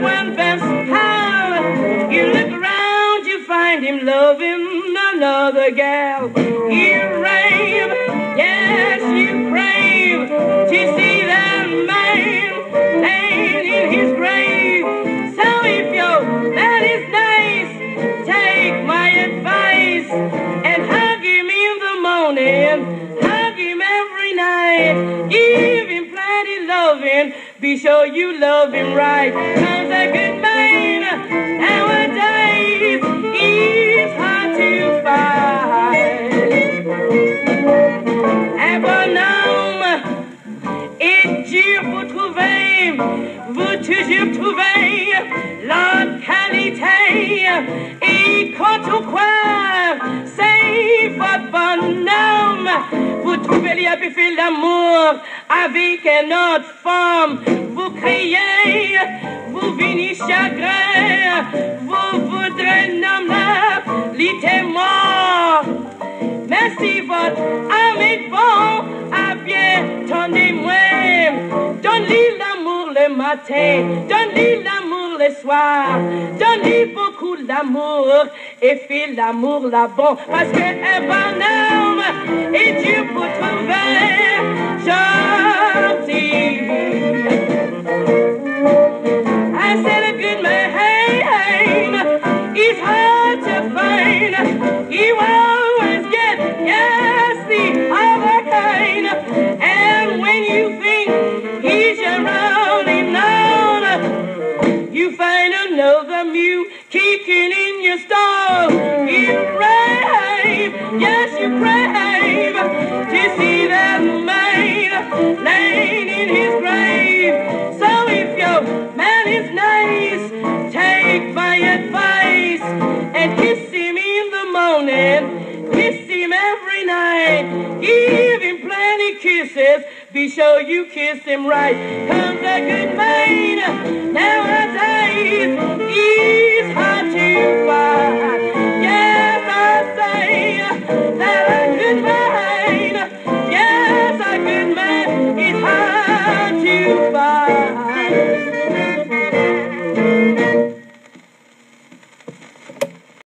the best pal, you look around you find him loving another gal. You rave yes you crave to see that man laying in his grave. So if your man is nice take my advice and hug him in the morning. Hug him every night. You be sure you love him right. Cause a good man nowadays is hard to find. Un bonhomme est dur pour trouver, vous toujours trouvez la qualité. Vous trouvez les fait l'amour avec une autre femme. Vous criez, vous venez chagrin, vous voudrez nommer l'ité mort. Merci votre ami bon, à bien tendez-moi. Donne-lui l'amour le matin, donne-lui l'amour soir, donne-lui beaucoup d'amour et fais l'amour là bon. Parce que un bonhomme est Dieu pour trouver gentil. Another mule kicking in your stall. You crave, yes, you crave be sure you kiss him right. Comes a good man, now I die.